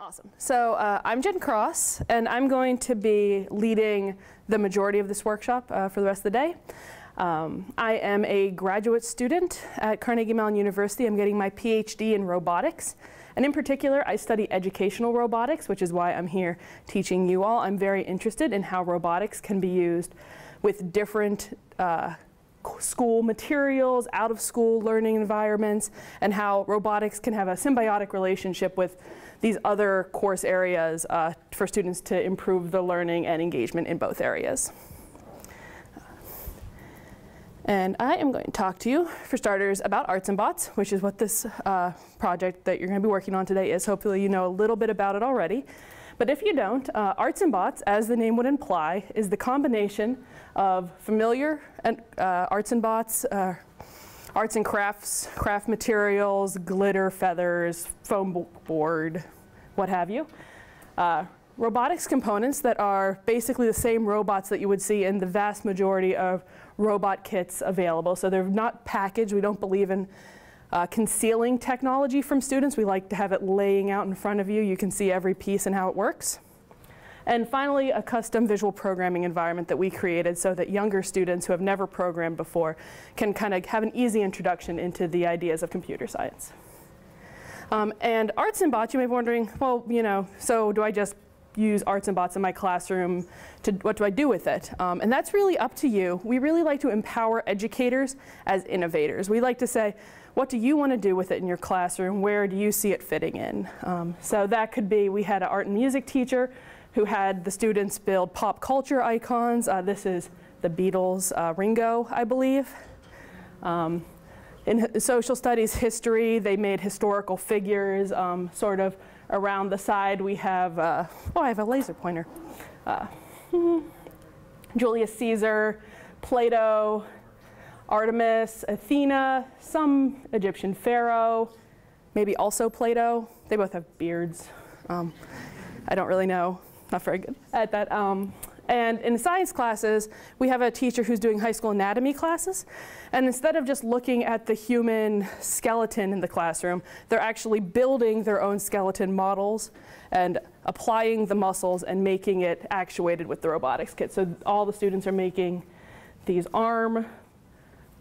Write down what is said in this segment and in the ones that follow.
Awesome. So uh, I'm Jen Cross, and I'm going to be leading the majority of this workshop uh, for the rest of the day. Um, I am a graduate student at Carnegie Mellon University. I'm getting my PhD in robotics. And in particular, I study educational robotics, which is why I'm here teaching you all. I'm very interested in how robotics can be used with different uh, school materials, out of school learning environments, and how robotics can have a symbiotic relationship with these other course areas uh, for students to improve the learning and engagement in both areas. And I am going to talk to you, for starters, about Arts and Bots, which is what this uh, project that you're going to be working on today is. Hopefully you know a little bit about it already. But if you don't, uh, Arts and Bots, as the name would imply, is the combination of familiar and, uh, arts and bots, uh, arts and crafts, craft materials, glitter, feathers, foam board, what have you. Uh, robotics components that are basically the same robots that you would see in the vast majority of robot kits available. So they're not packaged. We don't believe in uh, concealing technology from students. We like to have it laying out in front of you. You can see every piece and how it works. And finally, a custom visual programming environment that we created so that younger students who have never programmed before can kind of have an easy introduction into the ideas of computer science. Um, and arts and bots, you may be wondering, well, you know, so do I just use arts and bots in my classroom to what do I do with it? Um, and that's really up to you. We really like to empower educators as innovators. We like to say, what do you want to do with it in your classroom? Where do you see it fitting in? Um, so that could be, we had an art and music teacher who had the students build pop culture icons. Uh, this is the Beatles, uh, Ringo, I believe. Um, in social studies history, they made historical figures, um, sort of around the side we have, uh, oh, I have a laser pointer. Uh, Julius Caesar, Plato, Artemis, Athena, some Egyptian pharaoh, maybe also Plato. They both have beards. Um, I don't really know, not very good at that. Um, and in science classes, we have a teacher who's doing high school anatomy classes. And instead of just looking at the human skeleton in the classroom, they're actually building their own skeleton models and applying the muscles and making it actuated with the robotics kit. So all the students are making these arm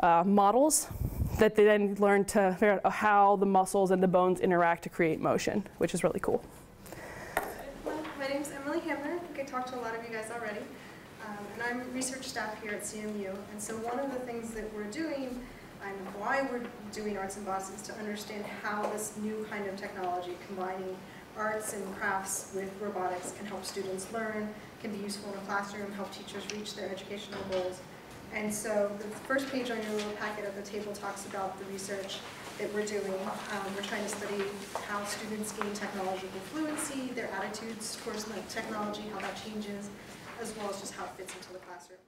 uh, models that they then learn to figure out how the muscles and the bones interact to create motion, which is really cool. My name is Emily Hamner. I think I talked to a lot of you guys already. Um, and I'm research staff here at CMU. And so one of the things that we're doing and why we're doing arts and bots is to understand how this new kind of technology combining arts and crafts with robotics can help students learn, can be useful in a classroom, help teachers reach their educational goals. And so the first page on your little packet at the table talks about the research that we're doing. Um, we're trying to study how students gain technological fluency, their attitudes towards technology, how that changes, as well as just how it fits into the classroom.